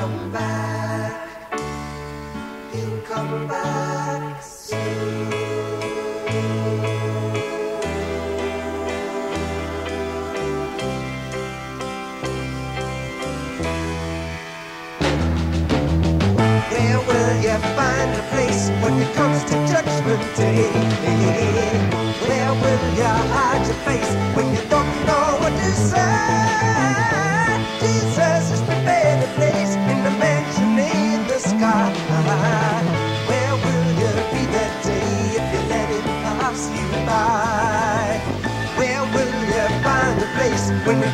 come back. He'll come back soon. Where will you find a place when it comes to judgment day? Where will you hide your face when you don't?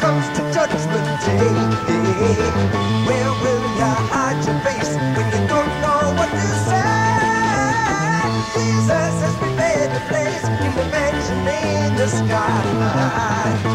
comes to judgment day. Where will you hide your face when you don't know what to say? Jesus has prepared the place in the mansion in the sky.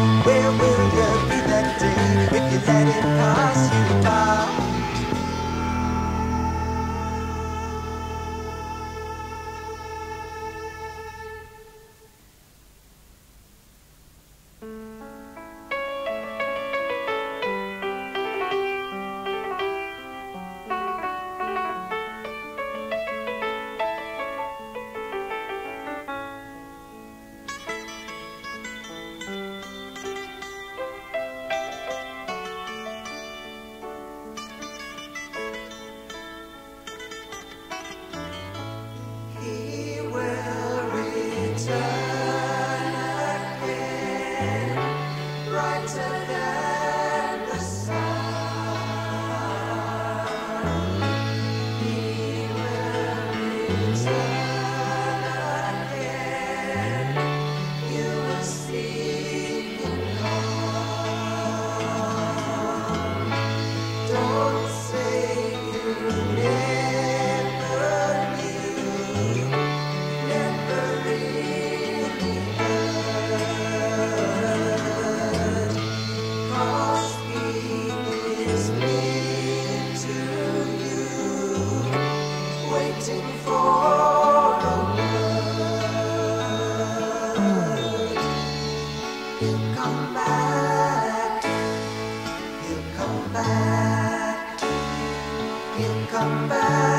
come back.